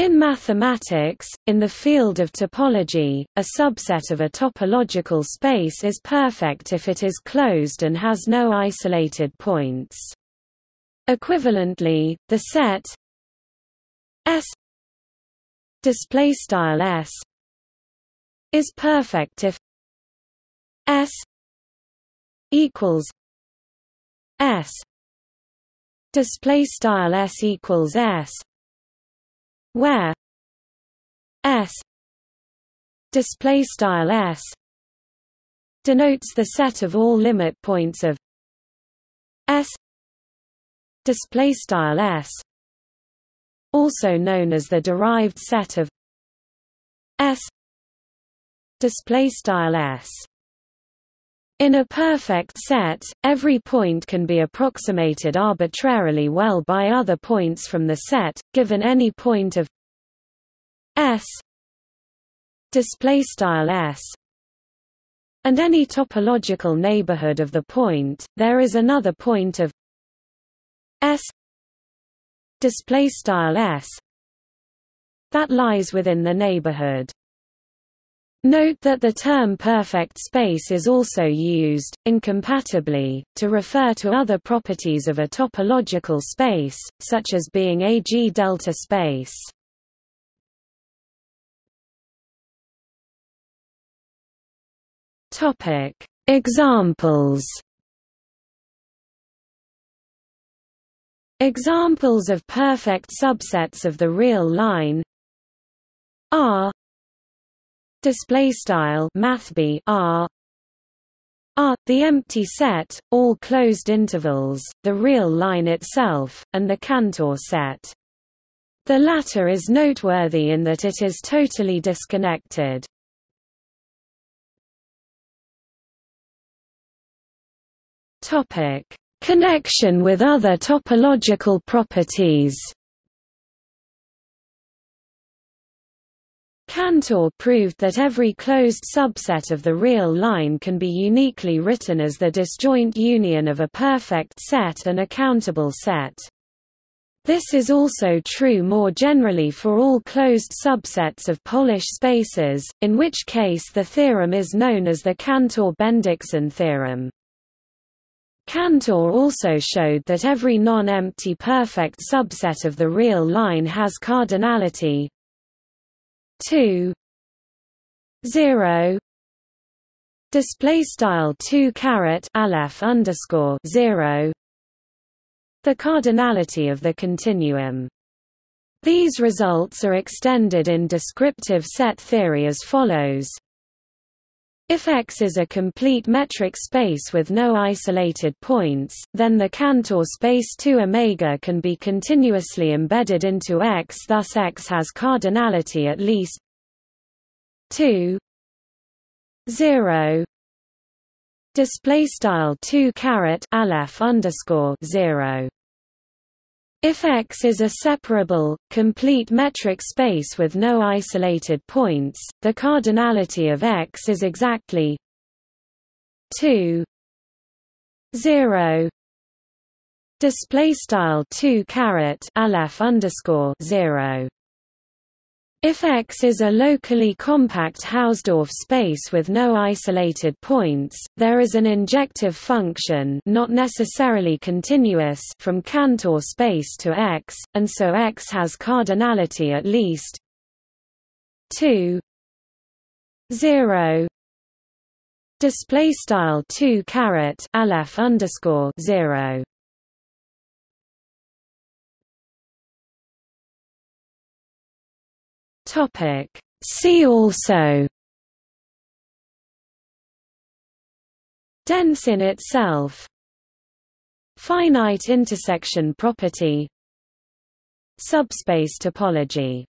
In mathematics, in the field of topology, a subset of a topological space is perfect if it is closed and has no isolated points. Equivalently, the set S S is perfect if S equals S display style S equals S where? S. Display style S. Denotes the set of all limit points of S. Display style S. Also known as the derived set of S. Display style S in a perfect set, every point can be approximated arbitrarily well by other points from the set, given any point of S S and any topological neighborhood of the point, there is another point of S S that lies within the neighborhood. Note that the term perfect space is also used, incompatibly, to refer to other properties of a topological space, such as being a G-delta space. Examples Examples of perfect subsets of the real line R display style mathb r. The empty set all closed intervals the real line itself and the cantor set. The latter is noteworthy in that it is totally disconnected. Connection with other topological properties Cantor proved that every closed subset of the real line can be uniquely written as the disjoint union of a perfect set and a countable set. This is also true more generally for all closed subsets of Polish spaces, in which case the theorem is known as the Cantor-Bendixson theorem. Cantor also showed that every non-empty perfect subset of the real line has cardinality, 2 0 display style 2 caret aleph underscore 0 the cardinality of the continuum. These results are extended in descriptive set theory as follows if X is a complete metric space with no isolated points, then the Cantor space 2 omega can be continuously embedded into X thus X has cardinality at least 2 0 display style 2 caret aleph underscore 0 if X is a separable, complete metric space with no isolated points, the cardinality of X is exactly 2 0 display style 2 caret aleph underscore 0 if X is a locally compact Hausdorff space with no isolated points, there is an injective function not necessarily continuous from Cantor space to X, and so X has cardinality at least 2 0 display style 2 caret aleph underscore 0 Topic. See also. Dense in itself. Finite intersection property. Subspace topology